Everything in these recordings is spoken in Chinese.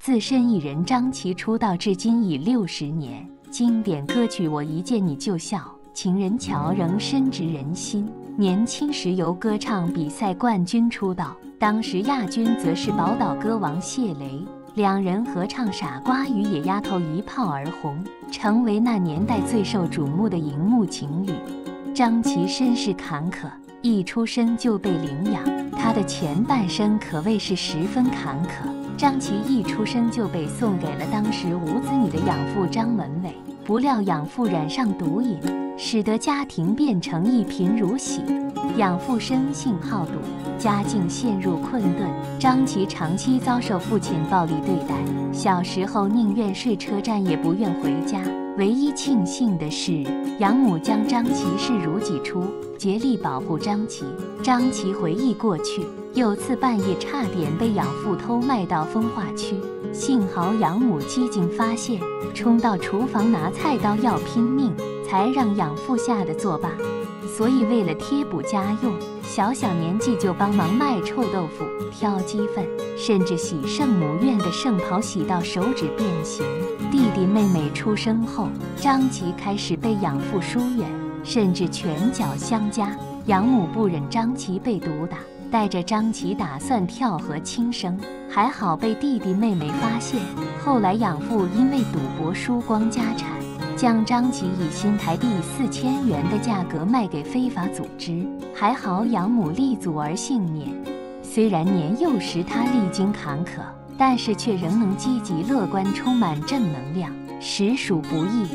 自身艺人张琪出道至今已六十年，经典歌曲《我一见你就笑》《情人桥》仍深植人心。年轻时由歌唱比赛冠军出道，当时亚军则是宝岛歌王谢雷，两人合唱《傻瓜与野丫头》一炮而红，成为那年代最受瞩目的荧幕情侣。张琪身世坎坷，一出生就被领养，他的前半生可谓是十分坎坷。张琪一出生就被送给了当时无子女的养父张文伟，不料养父染上毒瘾，使得家庭变成一贫如洗。养父生性好赌，家境陷入困顿。张琪长期遭受父亲暴力对待，小时候宁愿睡车站也不愿回家。唯一庆幸的是，养母将张琪视如己出，竭力保护张琪。张琪回忆过去。有次半夜差点被养父偷卖到风化区，幸好养母机警发现，冲到厨房拿菜刀要拼命，才让养父吓得作罢。所以为了贴补家用，小小年纪就帮忙卖臭豆腐、挑鸡粪，甚至洗圣母院的圣袍洗到手指变形。弟弟妹妹出生后，张琪开始被养父疏远，甚至拳脚相加。养母不忍张琪被毒打。带着张琪打算跳河轻生，还好被弟弟妹妹发现。后来养父因为赌博输光家产，将张琪以新台币四千元的价格卖给非法组织，还好养母立足而幸免。虽然年幼时他历经坎坷，但是却仍能积极乐观，充满正能量，实属不易。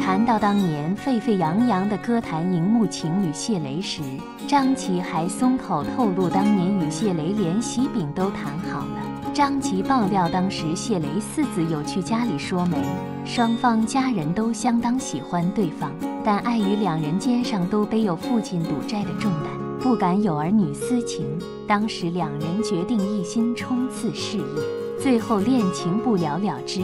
谈到当年沸沸扬扬的歌坛荧幕情侣谢雷时，张琪还松口透露，当年与谢雷连喜饼都谈好了。张琪爆料，当时谢雷四子有去家里说媒，双方家人都相当喜欢对方，但碍于两人肩上都背有父亲赌债的重担，不敢有儿女私情。当时两人决定一心冲刺事业，最后恋情不了了之。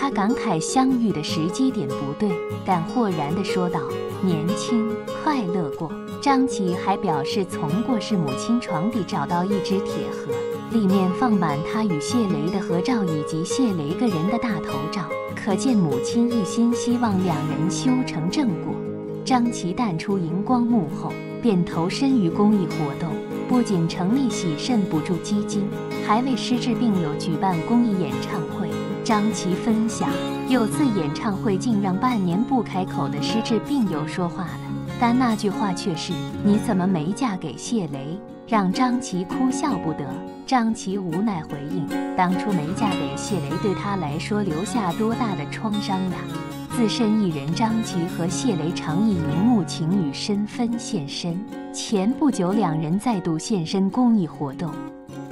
他感慨相遇的时机点不对，但豁然地说道：“年轻快乐过。”张琪还表示，从过世母亲床底找到一只铁盒，里面放满他与谢雷的合照以及谢雷个人的大头照，可见母亲一心希望两人修成正果。张琪淡出荧光幕后，便投身于公益活动，不仅成立喜肾补助基金，还为失智病友举办公益演唱会。张琪分享，有次演唱会竟让半年不开口的失智病友说话了，但那句话却是“你怎么没嫁给谢雷”，让张琪哭笑不得。张琪无奈回应：“当初没嫁给谢雷，对他来说留下多大的创伤呀！”自身艺人张琪和谢雷常以荧幕情侣身份现身，前不久两人再度现身公益活动。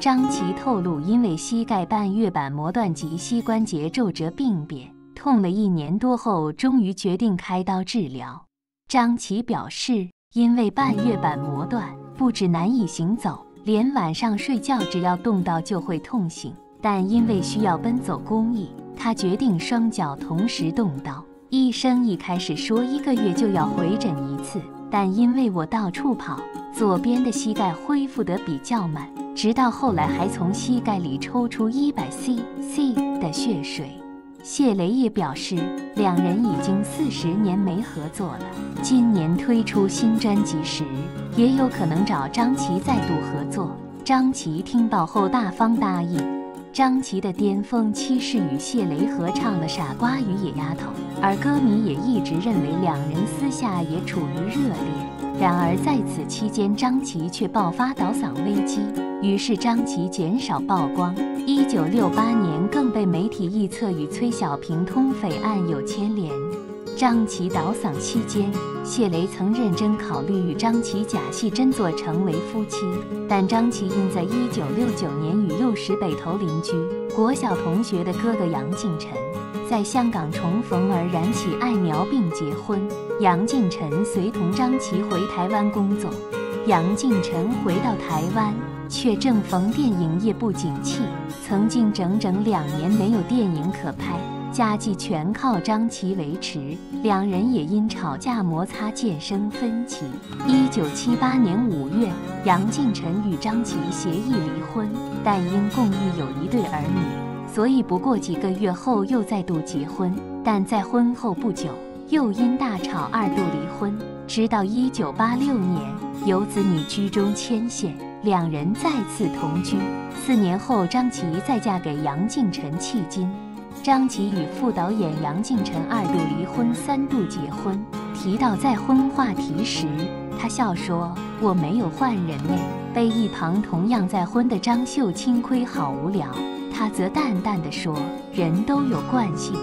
张琪透露，因为膝盖半月板磨断及膝关节皱褶病变，痛了一年多后，终于决定开刀治疗。张琪表示，因为半月板磨断，不止难以行走，连晚上睡觉只要动到就会痛醒。但因为需要奔走公益，他决定双脚同时动刀。医生一开始说一个月就要回诊一次，但因为我到处跑，左边的膝盖恢复得比较慢。直到后来，还从膝盖里抽出一百 cc 的血水。谢雷也表示，两人已经四十年没合作了。今年推出新专辑时，也有可能找张琪再度合作。张琪听到后大方答应。张琪的巅峰期是与谢雷合唱了《傻瓜与野丫头》，而歌迷也一直认为两人私下也处于热恋。然而在此期间，张琪却爆发倒嗓危机。于是张琪减少曝光。一九六八年，更被媒体臆测与崔小平通匪案有牵连。张琪倒嗓期间，谢雷曾认真考虑与张琪假戏真做成为夫妻，但张琪因在一九六九年与幼时北投邻居、国小同学的哥哥杨敬晨在香港重逢而燃起爱苗并结婚。杨敬晨随同张琪回台湾工作。杨敬晨回到台湾。却正逢电影业不景气，曾经整整两年没有电影可拍，家计全靠张琪维持。两人也因吵架摩擦渐生分歧。一九七八年五月，杨敬晨与张琪协议离婚，但因共育有一对儿女，所以不过几个月后又再度结婚。但在婚后不久，又因大吵二度离婚。直到一九八六年，由子女居中牵线，两人再次同居。四年后，张琪再嫁给杨敬晨，迄今。张琪与副导演杨敬晨二度离婚，三度结婚。提到再婚话题时，他笑说：“我没有换人呢。”被一旁同样再婚的张秀清亏好无聊，他则淡淡的说：“人都有惯性。”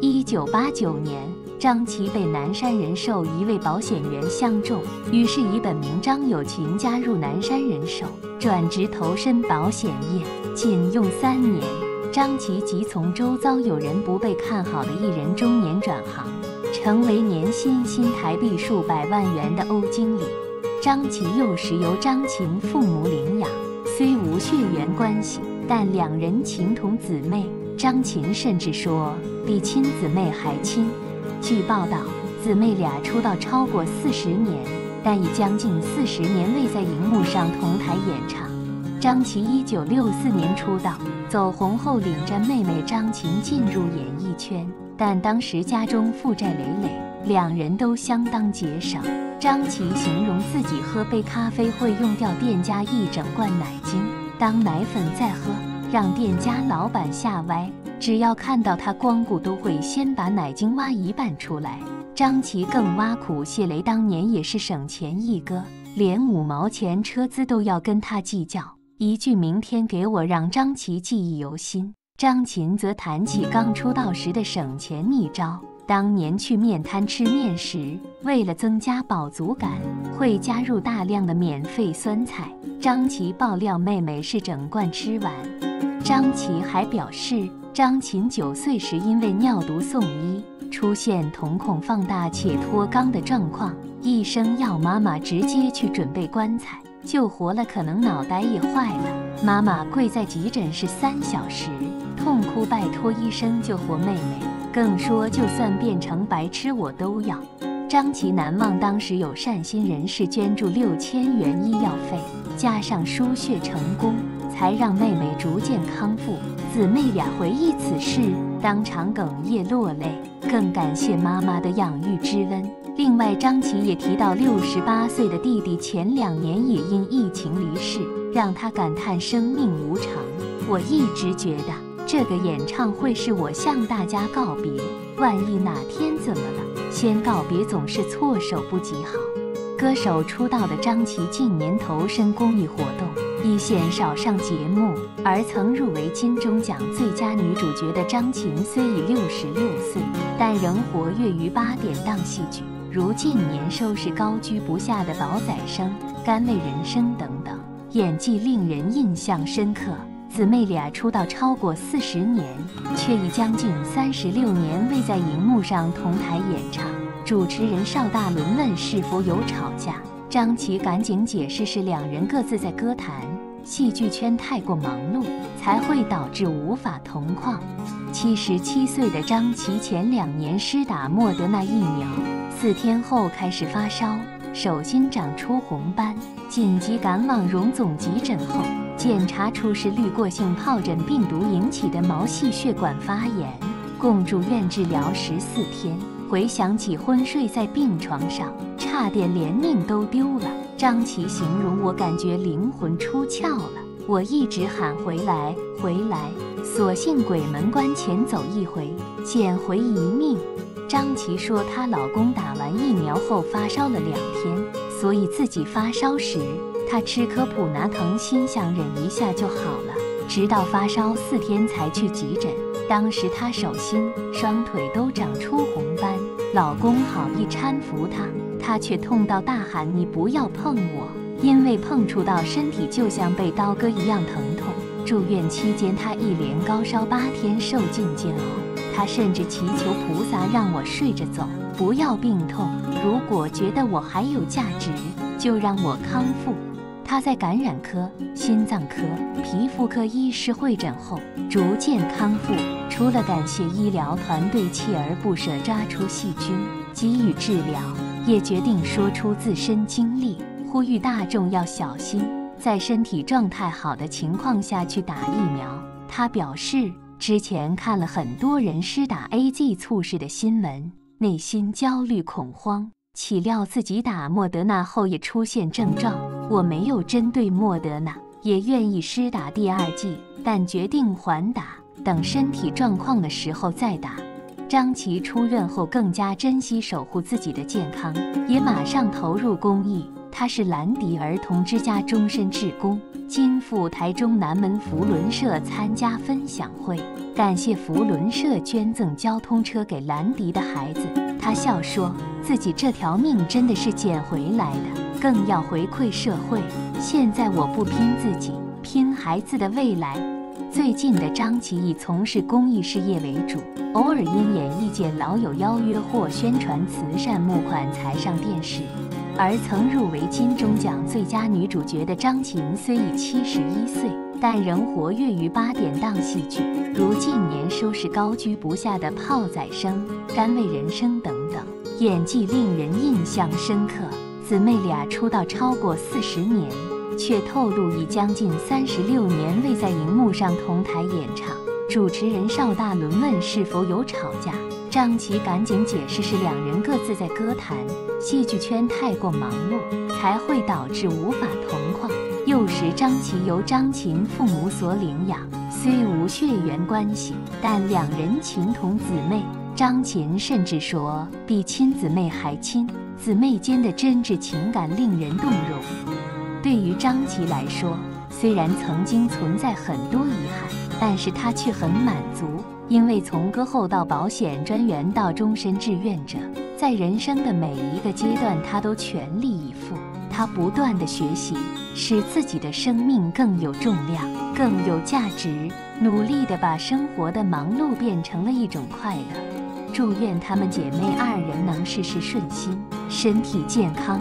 一九八九年，张琪被南山人寿一位保险员相中，于是以本名张友琴加入南山人寿，转职投身保险业。仅用三年，张琪即从周遭有人不被看好的艺人中年转行，成为年薪新台币数百万元的欧经理。张琪幼时由张琴父母领养，虽无血缘关系，但两人情同姊妹。张琴甚至说比亲姊妹还亲。据报道，姊妹俩出道超过四十年，但已将近四十年未在荧幕上同台演唱。张琪一九六四年出道，走红后领着妹妹张琴进入演艺圈，但当时家中负债累累，两人都相当节省。张琪形容自己喝杯咖啡会用掉店家一整罐奶精当奶粉再喝，让店家老板吓歪。只要看到他光顾，都会先把奶精挖一半出来。张琪更挖苦谢雷，当年也是省钱一哥，连五毛钱车资都要跟他计较。一句明天给我，让张琪记忆犹新。张琴则谈起刚出道时的省钱秘招。当年去面摊吃面时，为了增加饱足感，会加入大量的免费酸菜。张琪爆料妹妹是整罐吃完。张琪还表示，张琴九岁时因为尿毒送医，出现瞳孔放大且脱肛的状况，医生要妈妈直接去准备棺材，救活了可能脑袋也坏了。妈妈跪在急诊室三小时，痛哭拜托医生救活妹妹。更说，就算变成白痴，我都要。张琪难忘当时有善心人士捐助六千元医药费，加上输血成功，才让妹妹逐渐康复。姊妹俩回忆此事，当场哽咽落泪，更感谢妈妈的养育之恩。另外，张琪也提到，六十八岁的弟弟前两年也因疫情离世，让他感叹生命无常。我一直觉得。这个演唱会是我向大家告别，万一哪天怎么了，先告别总是措手不及。好，歌手出道的张琪近年投身公益活动，一线少上节目，而曾入围金钟奖最佳女主角的张琴虽已六十六岁，但仍活跃于八点档戏剧，如近年收视高居不下的《宝仔生》《甘味人生》等等，演技令人印象深刻。姊妹俩出道超过四十年，却已将近三十六年未在荧幕上同台演唱。主持人邵大伦问是否有吵架，张琪赶紧解释是两人各自在歌坛、戏剧圈太过忙碌，才会导致无法同框。七十七岁的张琪前两年施打莫德纳疫苗，四天后开始发烧，手心长出红斑，紧急赶往荣总急诊后。检查出是滤过性疱疹病毒引起的毛细血管发炎，共住院治疗十四天。回想起昏睡在病床上，差点连命都丢了。张琪形容我感觉灵魂出窍了，我一直喊回来回来，索性鬼门关前走一回，捡回一命。张琪说她老公打完疫苗后发烧了两天，所以自己发烧时。她吃颗普拿疼，心想忍一下就好了，直到发烧四天才去急诊。当时她手心、双腿都长出红斑，老公好意搀扶她，他却痛到大喊：“你不要碰我！”因为碰触到身体就像被刀割一样疼痛。住院期间，他一连高烧八天，受尽煎熬。他甚至祈求菩萨让我睡着走，不要病痛。如果觉得我还有价值，就让我康复。他在感染科、心脏科、皮肤科医师会诊后逐渐康复。除了感谢医疗团队锲而不舍抓出细菌给予治疗，也决定说出自身经历，呼吁大众要小心，在身体状态好的情况下去打疫苗。他表示，之前看了很多人施打 A Z 猝逝的新闻，内心焦虑恐慌。岂料自己打莫德纳后也出现症状。我没有针对莫德纳，也愿意施打第二剂，但决定缓打，等身体状况的时候再打。张琪出院后更加珍惜守护自己的健康，也马上投入公益。他是兰迪儿童之家终身志工。今赴台中南门福伦社参加分享会，感谢福伦社捐赠交通车给兰迪的孩子。他笑说自己这条命真的是捡回来的，更要回馈社会。现在我不拼自己，拼孩子的未来。最近的张琪以从事公益事业为主，偶尔因演艺界老友邀约或宣传慈善募款才上电视。而曾入围金钟奖最佳女主角的张琴，虽已七十一岁，但仍活跃于八点档戏剧，如近年收视高居不下的《炮仔声》《甘为人生》等等，演技令人印象深刻。姊妹俩出道超过四十年，却透露已将近三十六年未在荧幕上同台演唱。主持人邵大伦问是否有吵架。张琪赶紧解释，是两人各自在歌坛、戏剧圈太过忙碌，才会导致无法同框。幼时张琪由张琴父母所领养，虽无血缘关系，但两人情同姊妹。张琴甚至说比亲姊妹还亲，姊妹间的真挚情感令人动容。对于张琪来说，虽然曾经存在很多遗憾，但是他却很满足。因为从歌后到保险专员到终身志愿者，在人生的每一个阶段，他都全力以赴。他不断的学习，使自己的生命更有重量、更有价值，努力的把生活的忙碌变成了一种快乐。祝愿她们姐妹二人能事事顺心，身体健康。